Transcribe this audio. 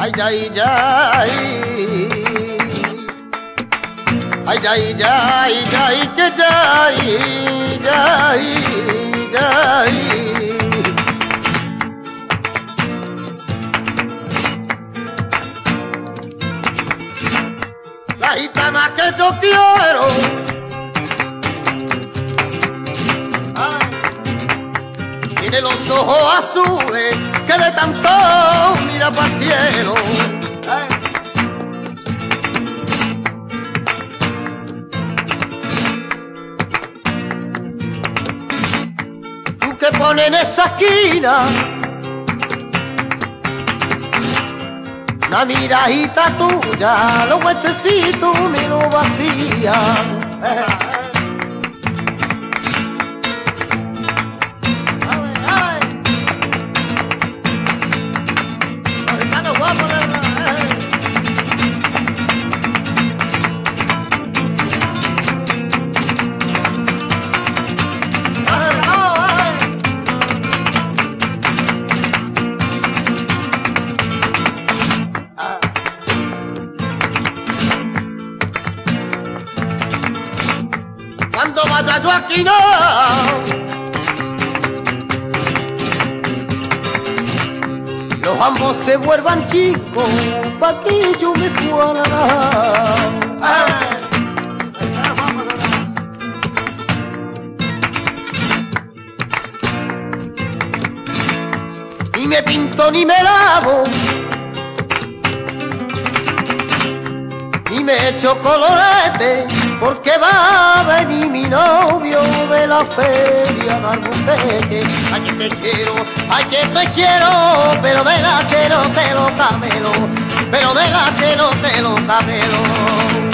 ay, ay. Ay, ay, ay, ay, que ay, ay, ay. La gitana que yo quiero. Ay, tiene los ojos azules que de tanto Pones en esa esquina la miradita tuya, los huesecitos me lo vacían. Cuando vaya yo aquí no. Los ambos se vuelvan chicos Pa' que yo me fuera Ni me pinto ni me lavo. Ni me echo colorete porque va la feria Albuquerque. Ay que te quiero, ay que te quiero, pero de la no te lo camelo, pero de la no te lo camelo.